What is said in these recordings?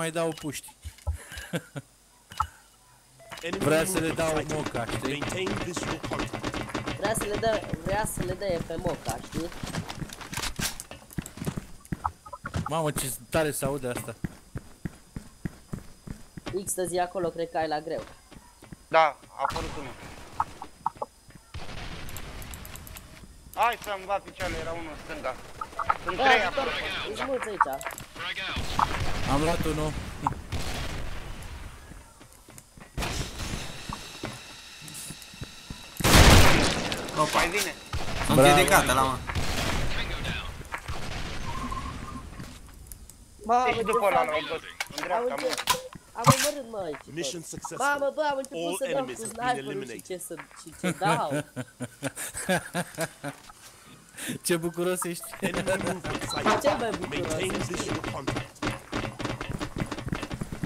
mai dau puști. Enemy Vrea să le movement dau sighted. moca, știi? Maintain visual contact. Vrea să le dă, vrea să le dă pe moca, știi? Mamă, ce tare se aude asta. X-Tazi acolo, cred că ai la greu. Da, a apărut unul. Hai să-mi va picioarele, era unul în stânga. Sunt Da, trei Victor, acolo. ești mulți aici. Am luat unul. Opa, Mai vine. sunt Bravo. dedicată la mă. Mamă, Deci ce după ăla fac? l-au văzut. În Am dreapta, mă. început, am omorât, mă, aici. Mission tot. successful. Mamă, bă, am început All să dau enemies cu have been sniperul și eliminated. ce să, și ce dau. Ce bucuros ești. Enemy movement Cel sighted. mai bucuros, Maintain știi? visual contact.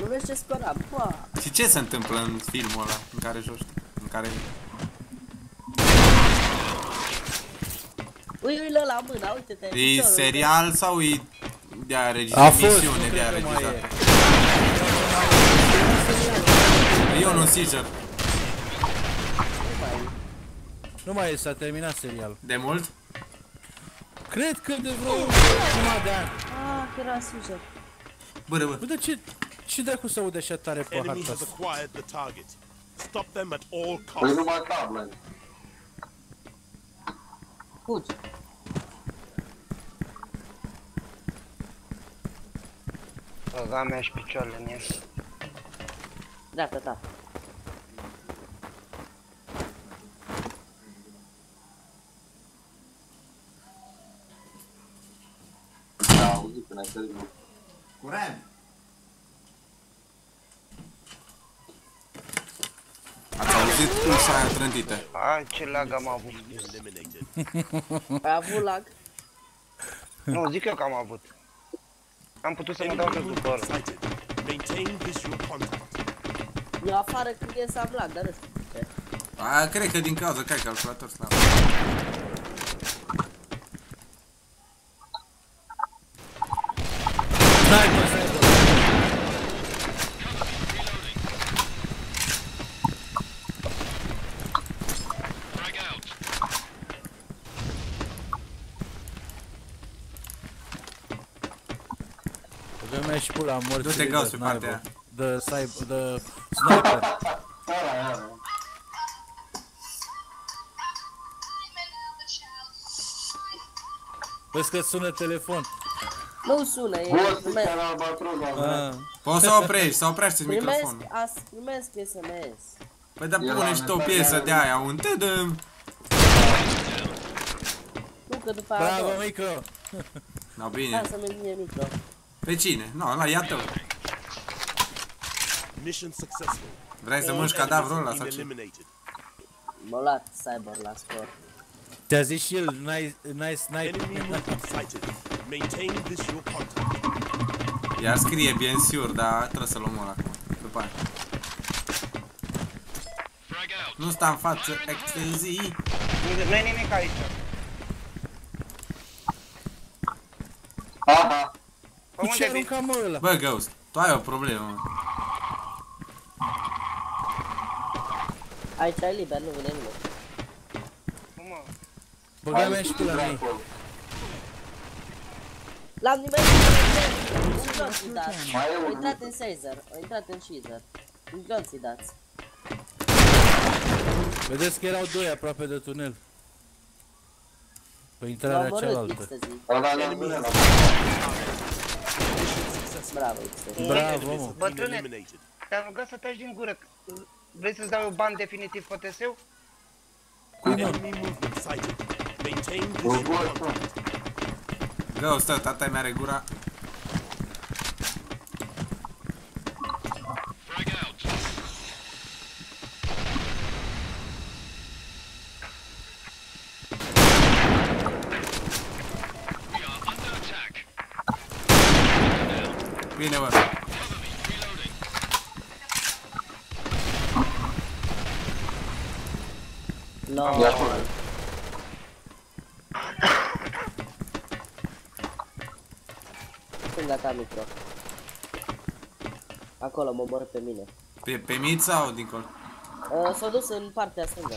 Nu vezi ce scoram, bă. Și ce se întâmplă în filmul ăla în care joci? În care... Ui, ui, la mâna, uite-te. E piciorul, serial sau e de a A regizat, fost, nu misiune de cred a că mai regizat? e. E unul Caesar. Nu mai e. Nu mai e, s-a terminat serialul. De mult? Cred că de vreo jumătate de ani. Ah, că era sujar. Bă, bă. Bă, de ce, ce dracu se aude așa tare pe Enemy harta has asta? acquired the target. Stop them at all Păi costs. numai tablă. Fugi. Băga mea și picioarele în el. Dreapta ta. Da, auzit când ai terminat. Curent! Ați auzit ușa aia trântită? Hai, ce lag am avut. Eliminated. Ai avut lag? Nu, zic eu că am avut. Am putut să mă dau Enemy jos după ăla. movement sighted. Maintain visual contact. Eu afară când ies am lag, dar nu știu ce. A, cred că din cauza că ai calculator slab. Băgă mea și pula morții Du-te, de Gauss, pe sniper. partea aia. De cyber, de sniper. Ăla, ăla. Vezi că sună telefon. Nu sună, e... Boss, Primesc, care albatros la Ah. Poți să oprești, să oprește primesc, microfonul. as, primesc SMS. Păi dar Era pune și tu o nevoie piesă de- de aia, un tădăm. Nu, că după aia... Bravo, dor. micro. No, Hai bine. să-mi mie micro. Pe cine? No, la ia tău. Mission successful. Vrei să All mânci enemies cadavrul have ăla sau been ce? eliminated. M-a luat cyber la scor. Te-a zis și el, nice, nice sniper. Enemy movement sighted. Maintain visual contact. Ea scrie bien sigur, dar trebuie să luăm ăla acum. După aia. Nu sta în față, extenzii. Nu- Nu-i nimic aici. Aha. Pe Cu ce unde vii? arunca mă ăla? Bă, Ghost, tu ai o problemă, mă. Aici ai liber, nu vine nimeni. Cum, mă? Băga mea și pula mea. L-am nimerit un glonț dat. Mai e Au unul. intrat în Caesar, au intrat în Caesar. Un glonț dați. Vedeți că erau doi aproape de tunel. Pe L-au intrarea omorât cealaltă. X-Tazi. Ăla ne-am văzut la Bravo, X-Tazi. All Bravo, enemies mă. have been Bătrâne. eliminated. Te-am rugat să taci din gură. Vrei să-ți dau eu bani definitiv pe TS-ul? Enemy movement sighted. Maintain Un visual gol, contact. Ghost, stă, tata mi are gura. Bine, bă. No. Ia acolo. Stânga ta micro. Acolo mă omoră pe mine. Pe, pe mid sau dincolo? Uh, S-au dus în partea stângă.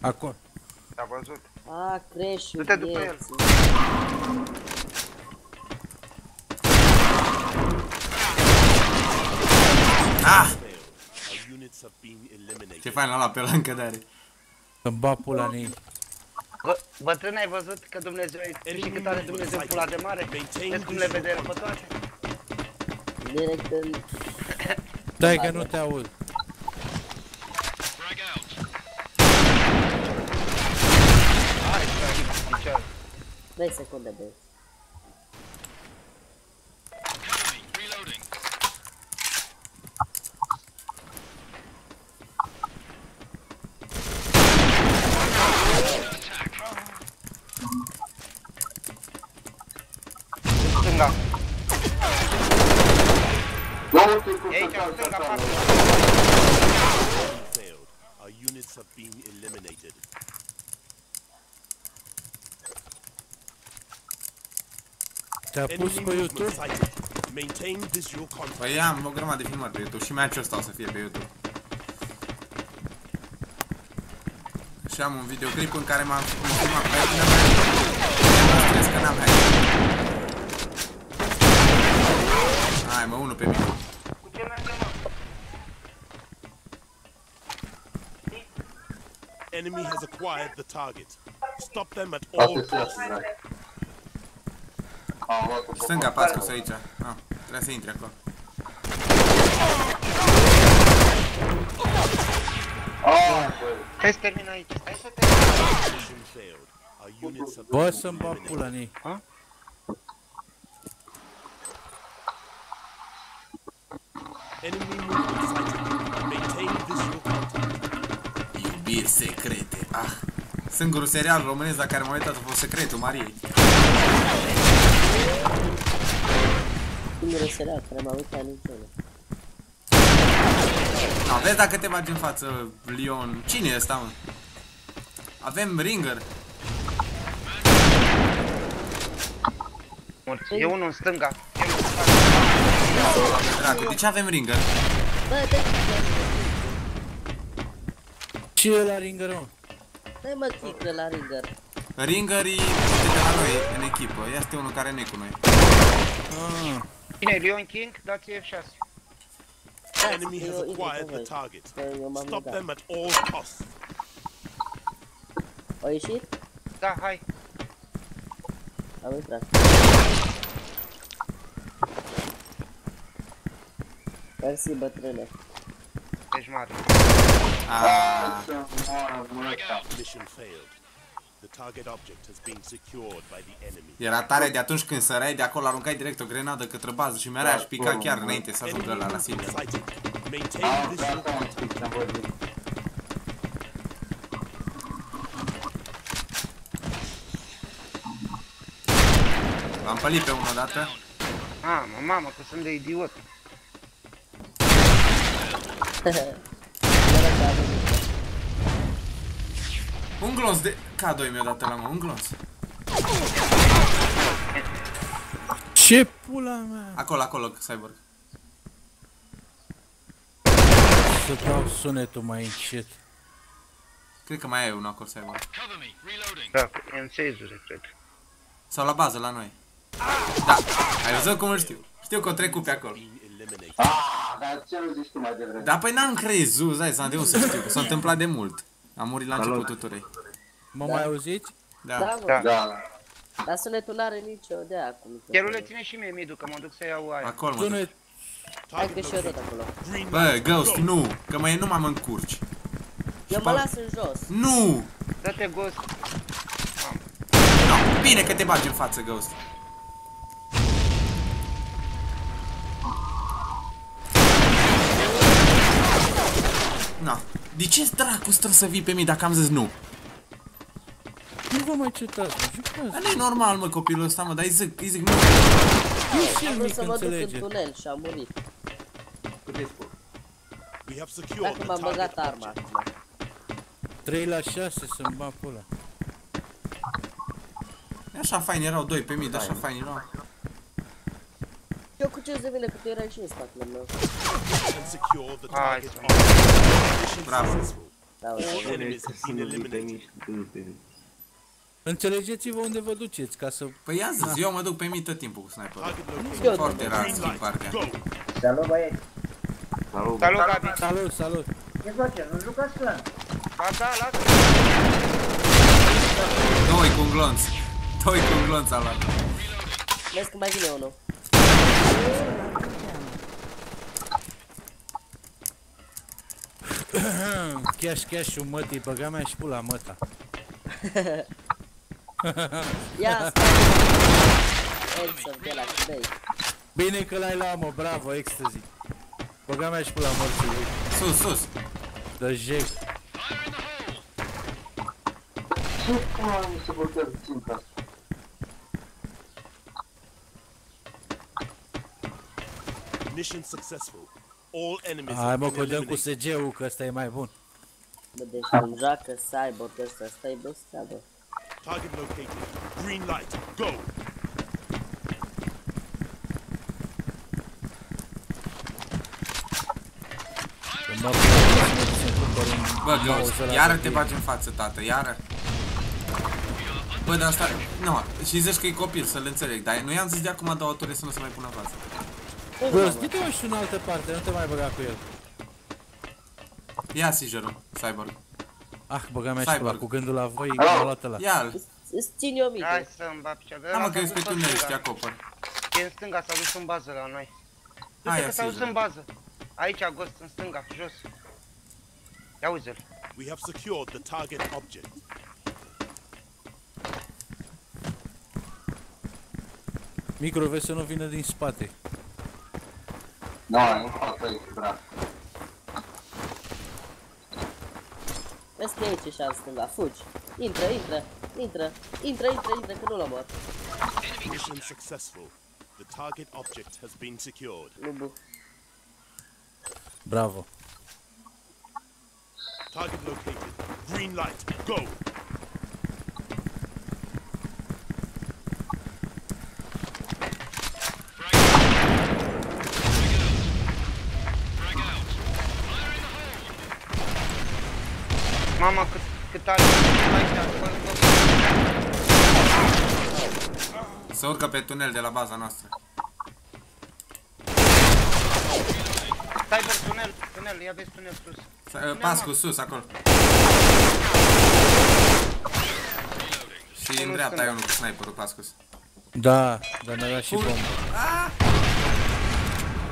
Acolo. Te-a văzut? A, crash Du-te după el. Ah! Our units have been Ce eliminated. fain la pe la încădere. Să-mi bat pula în ei. Bă, bătrân, ai văzut că Dumnezeu, tu știi cât are Dumnezeu pula de mare? Vezi cum le vede el pe toate? Direct în... Stai că nu te aud. Hai, stai, ce 3 secunde, băi. Stânga. Nu, te cu E aici, stânga, patru. Failed. Our units have been eliminated. Te-a pus Enemy pe movement YouTube? sighted. Maintain visual contact. Păi am o grămadă de filmări pe YouTube și match-ul ăsta o să fie pe YouTube. Și am un videoclip în care m-am m-am filmat pe mine mea. Stres că n-am hack. Hai mă, unul pe mine. Cu ce mergem, mă? Enemy has acquired the target. Stop them at all Poate să costs. Iasă, drag. Am luat-o pe Stânga, pământ. pascus aici. Ah, trebuie să intri acolo. Ah, băi. Hai să termin aici. Hai să termin. Mission failed. Our units have Bă, been să-mi bat eliminated. pula în ei. Enemy movement sighted. Maintain visual contact. Iubiri secrete. Ah. Singurul serial românesc la care m-am uitat a fost Secretul Mariei. Singurul serial care m-am uitat niciodată. No, vezi dacă te bagi în față, Leon. Cine e ăsta, mă? Avem Ringer. Morți. E unul în stânga. E unul în stânga. Dracu, de ce avem Ringer? Bă, dai, Ce e la ringă, mă? dai mă kick la ringer. Ringer e de la noi în echipă. Este unul care nu e cu noi. Ah, Bine, Leon King, dați F6. Enemy has eu intru cu acquired the voi. target. Că eu m-am Stop legat. them at all costs. Au ieșit? Da, hai. Am intrat. Mersi, bătrâne. Ești mare. Ah, Să moară mâneca. Mission failed. Era tare de atunci când săreai de acolo, aruncai direct o grenadă către bază și mi-ar aș pica chiar înainte să ajungă Enemy la la movement sine. sighted. Maintain Ah, visual gata, am contact. spus, am văzut. L-am pălit pe unul odată. Mamă, mamă, că sunt de idiot. Un glonț de... K2 mi-a dat la mă, un glonț. ce pula mea? Acolo, acolo, Cyborg. Să dau sunetul mai încet. Cred că mai e unul acolo, Cyborg. Da, în sezure, cred. Sau la bază, la noi. Da, ai văzut cum îl știu? Știu că o trecut pe acolo. Being eliminated. Ah, dar ce nu zici tu mai devreme? Dar păi n-am crezut, zai, să de unde să știu, că s-a întâmplat de mult. Am murit la începutul turei. Mă mai auziți? Da, Da. mă. Da. Da, Dar sunetul n-are nicio de acum. Cherule, ține și mie midu, că mă duc să iau aia. Acolo, mă. duc. Sunet, Hai că Target și eu tot located. acolo. Green Bă, light. Ghost, Go. nu, că mai nu m-am încurci. Eu mă las în jos. Nu! Dă-te ghost. No, bine că te bagi în față, Ghost. No. De ce dracu trebuie să vii pe mine dacă am zis nu? nu vă mai cetați, mă, jucați. Dar nu e normal, mă, copilul ăsta, mă, dar îi zic, îi zic nu. E și el Am vrut mic să mă duc în înțelege. tunel și am murit. cât îi spun? We have secured Dacă the m-am target băgat arma object. acum. 3 la 6 să-mi bat pula. Așa fain erau doi pe mid, așa fain erau. Eu cu ce de vine că tu erai și în spatele meu. And secure the Hai target să object. Mission Bravo. successful. Da, All uite. enemies have been eliminated. Înțelegeți-vă unde vă duceți ca să... Păi ia zi, eu mă duc pe mid tot timpul cu sniperul. Target located. Eu, Foarte rar Green schimb light. partea. Go. Salut băieți, Salut. Salut, Gabi. Salut, salut! ce face? Nu jucați clan? Ba da, lasă. Doi cu un glonț. Doi cu un glonț ala. Vezi că mai vine unul. Cash, cash-ul mătii, băga mea și pula măta. Ia, stai! Elson, de la Kibei. Bine că l-ai luat, mă, bravo, ecstasy. Băga mea și pula morții lui. Sus, sus. Dă jec. Ce pula mi se blochează ținta asta? Mission successful. All enemies Hai have mă, been că dăm cu eliminated. SG-ul, că ăsta e mai bun. Bă, deci când joacă cyborg ăsta, stai bestea, bă. Target located. Green light. Go. Când mă apuc să cumpăr un Bă, mouse glonț, ăla iară de te plin. bagi în față, tată, iară. Bă, dar asta, nu, și zici că e copil, să-l înțeleg, dar nu i-am zis de acum a doua ore să nu se mai pună în față. Bă, zi-te-o și în altă parte, nu te mai băga cu el. Ia Sigerul, Cyborg. Ah, băga mea și Cyborg. pula, cu gândul la voi, Alo. m-a luat ăla. Ia-l. Îți țin eu mică. Hai să-mi bat picioare. Da, mă, că ești pe tunel, și te acopăr. E în stânga, s-a dus în bază la noi. Hai, Uite ia că s-a dus Sigerul. în bază. Aici, Ghost, în stânga, jos. Ia uite-l. We have secured the target object. Micro, vezi să nu vină din spate. Da, nu fac aici, bra. Vezi că e aici și în stânga, fugi. Intră, intră, intră, intră, intră, intră, că nu-l omor. Mission successful. The target object has been secured. Lubu. Bravo. Target located. Green light. Go. Mama, cât, cât are aici, bă, bă, Se urcă pe tunel de la baza noastră. Stai, bă, tunel, tunel, ia vezi tunel sus. S- Pas cu sus, acolo. Și în Nu dreapta sunt. e unul cu sniperul, pas cu sus. Da, dar mi-a dat și Ui. bombă.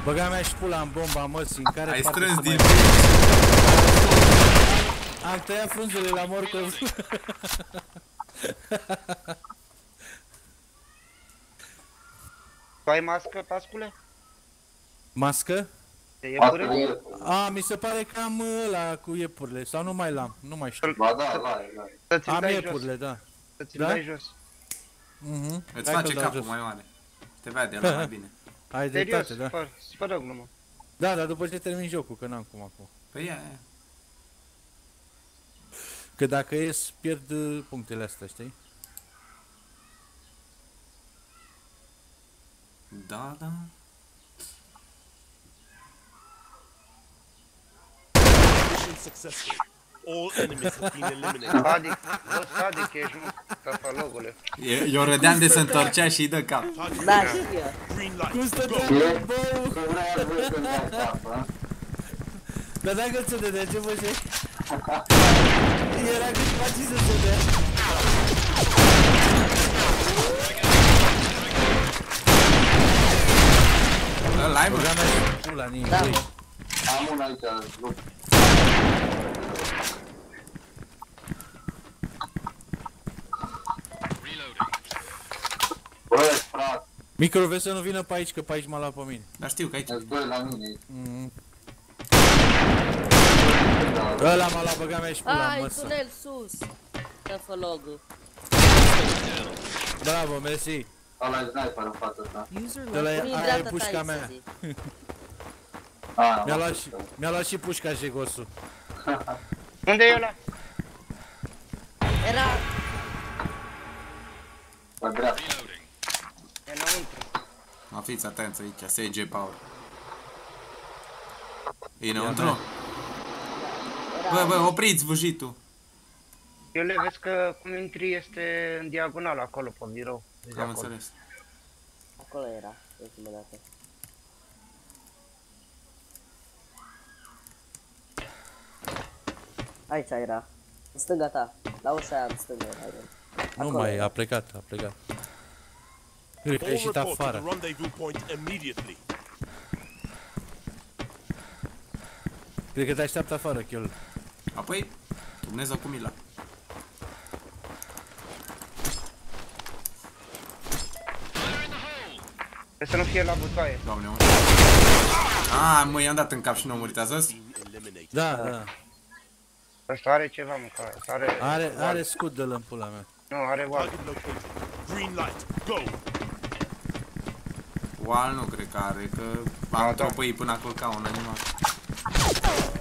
Băga mea și pula în bomba măsii, în care Ai parte strâns să din... mai- Am tăiat frunzele la morcov. Tu ai mască, Pascule? Mască? De iepure? Asta e. A, mi se pare că am ăla cu iepurile, sau nu mai l-am, nu mai știu. Ba da, da, da. Să ți-l Am dai jos. iepurile, da. Să ți-l Da? dai jos. Mhm. Îți Hai face că-l dau capul jos. mai mare. Te vede la mai bine. Ai Serios, dreptate, da. fără, fără glumă. Da, dar după ce termin jocul, că n-am cum acum. Păi ia, ia. Că dacă ies, pierd uh, punctele astea, știi? Da, da. Mission successful. All enemies have been eliminated. Adic, bă, sadic ești, mă, tăfălogule. E- Eu râdeam de se întorcea și îi dă cap. Target Da, știu eu. green light. Cum Go. stăteam în bău? Că vrea voi să dai capă, Dar dacă ți-o dădea, ce făceai? Era cât faci să se dea. Ăla ai, mă. Băga mea și pula, nin, Da, băi. mă. Am un aici, nu. Bă, frate, Micro, vezi să nu vină pe aici, că pe aici m-a luat pe mine. Dar știu că aici... ești doi la mine. Mhm. Da, Ăla m-a luat, băga mea și pula, Ai, măsă. tunel sus. Tăfălogul. Bravo, mersi. Ăla e sniper în fața ta. Ăla e, Prin aia e dreapta ta pușca aici, să mea. zic. A, Mi-a am luat, și, văzut. mi-a luat și pușca jegosul. Unde e ăla? Era... La dreapta. Ma fiți atenți aici, SG Power. E înăuntru? Bă, bă, opriți vâjitul. Eu le vezi că cum intri este în diagonal acolo pe birou. Vezi Am acolo. înțeles. Acolo era, ultima dată. Aici era. În stânga ta. La ușa aia în stânga era. Nu Acolo mai, era. a plecat, a plecat. Cred că a All ieșit report to the afară. rendezvous point immediately. Cred că te așteaptă afară, Chiol. Apoi, Dumnezeu cu mila. Trebuie să nu fie la butoaie. Doamne, mă. A, mă, i-am dat în cap și nu a murit, ați văzut? Been eliminated. Da, da. Ăsta are ceva mâncare. Are, Are, are scut de în pula mea. Nu, are oală. Target located. Green light. Go. Oal nu cred că are, că am da. tropăit până acolo ca un animal.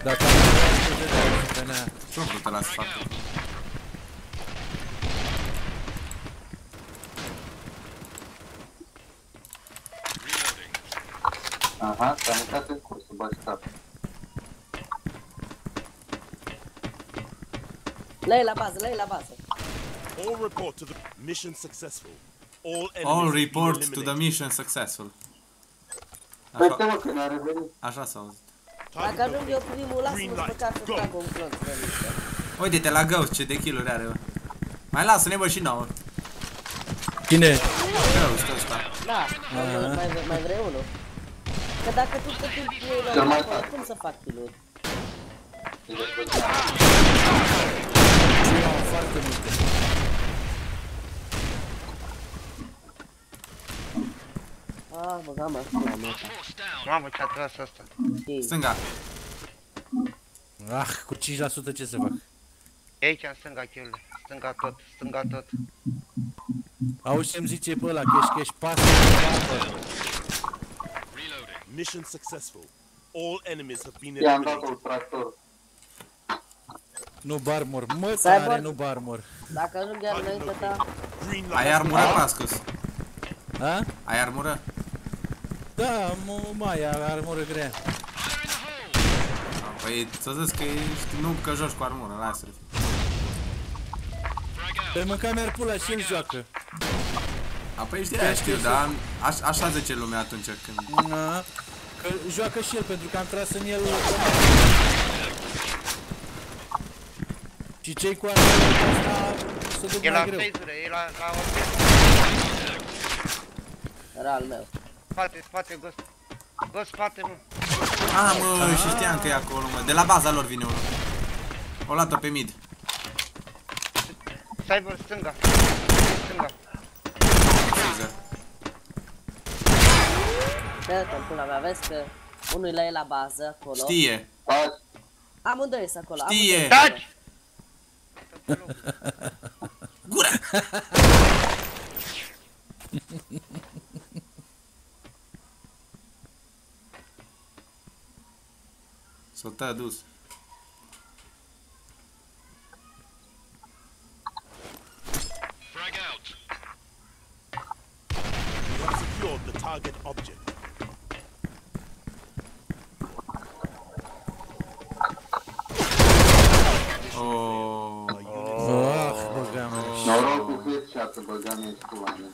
Dacă venea. Ce-o vrut ăla să facă? Aha, s-a mutat în curs, bagi cap. Lei la bază, lei la bază. All report to the mission successful. All enemies All have been report to the eliminated. mission successful. Uite Așa, mă că ne-a revenit. așa s-a auzit. Dacă Target ajung eu located. primul, lasă-mă Green să light. măcar să Go. trag un clon pe listă. Uite-te la Ghost, ce de kill are, bă. Mai lasă-ne, bă, și nouă. Cine? Ghost ăsta. Da, mai, mai, mai vrei unul? Că dacă tu te timp cu ei Cel la mai acolo, tare. cum să fac pilot? Eu am foarte multe. Ah, băga mă, pula mea. Mamă, ce-a tras asta. Știi, Stânga. Ah, cu 5% ce să fac? E aici în stânga, chiule. Stânga tot, stânga tot. Auzi ce-mi zice pe ăla, cash, cash, pasă, pasă. Mission successful. All enemies have been I-am dat eliminated. un tractor. Nu barmor, mă Cyber- tare, nu barmor. dacă ajung iar Target înainte ta, located. Green light. Ai armură, Pascus? Ha? Ai armură? Da, mă, mai, are armură grea. Păi să zici că ești, nu că joci cu armură, lasă-l. Pe mânca mi-ar pula și el joacă. Apoi știi, aia știu, dar aș, așa zice lumea atunci când... Na, Că joacă și el, pentru că am tras în el... Și cei cu armură asta se duc E la mai greu. phasure, e la, la orchestra. era al meu. Spate, spate, ghost. Ghost, spate, mă. Ah, mă, și știam că e acolo, mă. De la baza lor vine unul. O luat-o pe mid. Cyber, stânga. Stânga. Freezer. Dă-te în pula mea, vezi că unul la el la bază, acolo. Știe. Taci, Amândoi sunt acolo. Știe. amândoi sunt acolo. Taci! Gura! S-o tă dus. You have secured the target object. Oh. Ah, băga mea. noroc cu headshot-ul, băga mea și pula mea.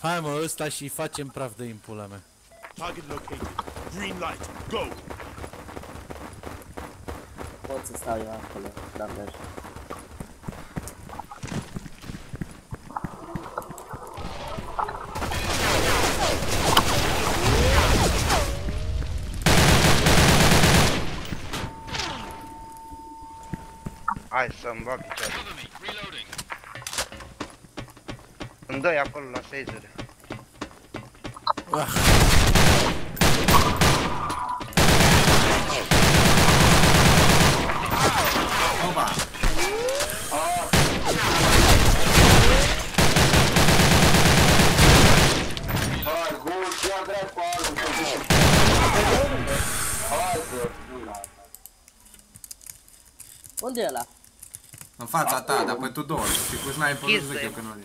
Hai mă, ăsta și facem praf de în pula mea. Target located. Green light. Go pot să stau eu acolo, bandaj. Hai să-mi bag Îmi dai acolo la 60 Unde e ăla? În fața ta, dar pe Tudor. Și cu sniper nu zic eu că nu e.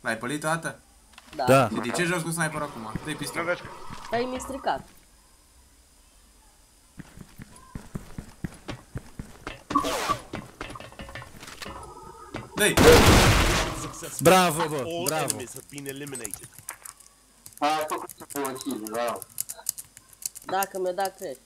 L-ai pălit o? Da. da. Și de ce joci cu sniper acum? Dă-i pistol. Ai mi stricat. Dă-i! Bravo, bă, bravo. A făcut un kill, bravo. Dacă mi-a dat cred.